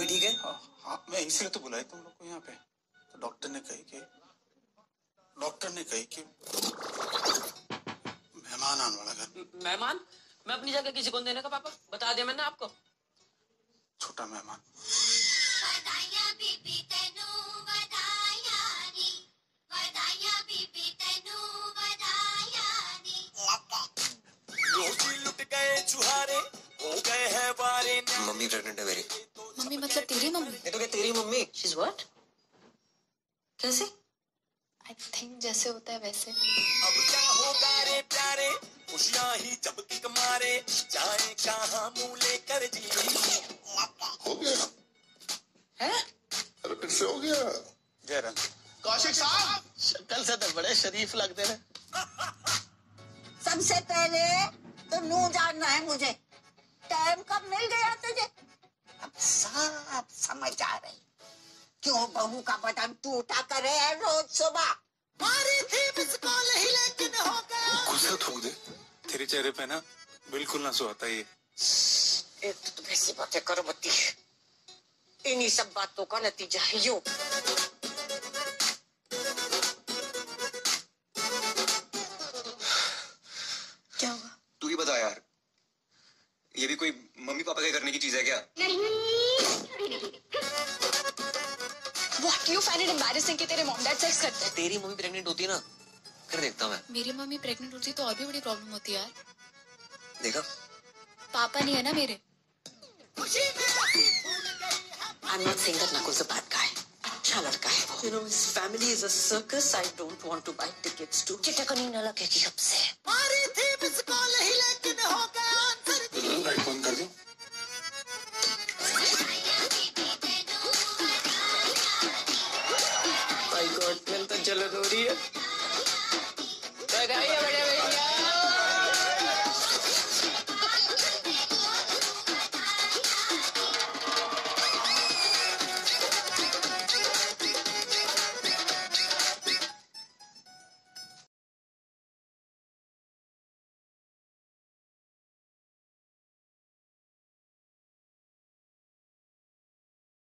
Mummy ठीक है? हाँ, हाँ मैं इसीलिए तो बुलाया तुम लोग को यहाँ पे। तो डॉक्टर ने कही कि डॉक्टर ने कही कि मेहमान आने वाला घर। मेहमान? मैं अपनी जगह किसी को देने का पापा। बता दिया मैंने आपको। छोटा मेहमान। मम्मी प्रेग्नेंट है मेरी। मम्मी मतलब तेरी मम्मी? ये तो क्या तेरी मम्मी? शीज व्हाट कैसे? आई थिंक जैसे होता है वैसे। अब क्या होगा रे प्यारे? खुशियाँ ही जब किक मारे जाए कहाँ मुँह लेकर जी? हो गया। है? अरे फिर से हो गया। जय रंग कौशिक साहब शक्ल से तो बड़े शरीफ लगते हैं। सबसे पहले तो नू जानना है मुझे। टाइम कब मिल गया तुझे? आ रही। क्यों बहू का बटन टूटा करे है रोज सुबह? मारी थी मिस कॉल ही लेकिन हो गया। गुस्सा थूक दे। तेरे चेहरे पे ना बिल्कुल ना सुहाता ये। एक तो तुम ऐसी बातें करो बत्ती इन्हीं सब बातों का नतीजा है यो। क्या हुआ? तू ही बता यार। ये भी कोई मम्मी पापा के करने की चीज़ है क्या? What you find it embarrassing कि तेरे मॉम डैड सेक्स करते हैं तेरी मम्मी प्रेग्नेंट होती है ना फिर देखता हूँ मैं मेरी मम्मी प्रेग्नेंट होती तो और भी बड़ी प्रॉब्लम होती यार देखा पापा नहीं है ना मेरे I'm not saying that Nakul's a bad guy. अच्छा लड़का है वो. You know, his family is a circus. I don't want to buy tickets to. चिटकनी न लगेगी अब से मारी थी sabiduría. Regaía